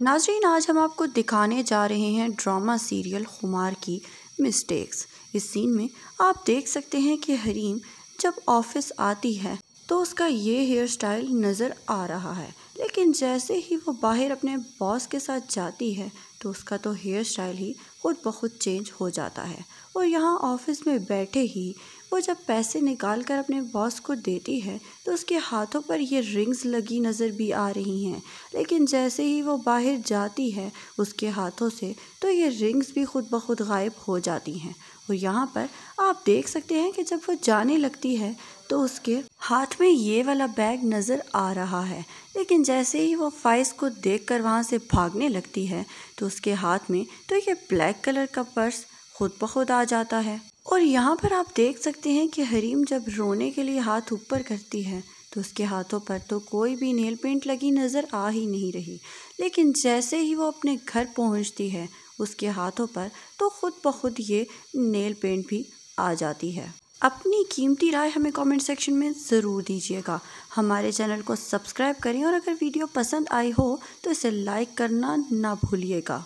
नाजरीन, आज हम आपको दिखाने जा रहे हैं ड्रामा सीरियल खुमार की मिस्टेक्स। इस सीन में आप देख सकते हैं कि हरीम जब ऑफ़िस आती है तो उसका ये हेयर स्टाइल नज़र आ रहा है। लेकिन जैसे ही वो बाहर अपने बॉस के साथ जाती है तो उसका तो हेयर स्टाइल ही खुद ब खुद चेंज हो जाता है। और यहाँ ऑफ़िस में बैठे ही वो जब पैसे निकाल कर अपने बॉस को देती है तो उसके हाथों पर ये रिंग्स लगी नज़र भी आ रही हैं। लेकिन जैसे ही वो बाहर जाती है उसके हाथों से तो ये रिंग्स भी खुद ब खुद गायब हो जाती हैं। और यहाँ पर आप देख सकते हैं कि जब वो जाने लगती है तो उसके हाथ में ये वाला बैग नज़र आ रहा है, लेकिन जैसे ही वो फाइज को देख कर वहाँ से भागने लगती है तो उसके हाथ में तो ये ब्लैक कलर का पर्स खुद ब खुद आ जाता है। और यहाँ पर आप देख सकते हैं कि हरीम जब रोने के लिए हाथ ऊपर करती है तो उसके हाथों पर तो कोई भी नेल पेंट लगी नज़र आ ही नहीं रही। लेकिन जैसे ही वो अपने घर पहुँचती है, उसके हाथों पर तो ख़ुद ब खुद ये नेल पेंट भी आ जाती है। अपनी कीमती राय हमें कमेंट सेक्शन में ज़रूर दीजिएगा। हमारे चैनल को सब्सक्राइब करें और अगर वीडियो पसंद आई हो तो इसे लाइक करना ना भूलिएगा।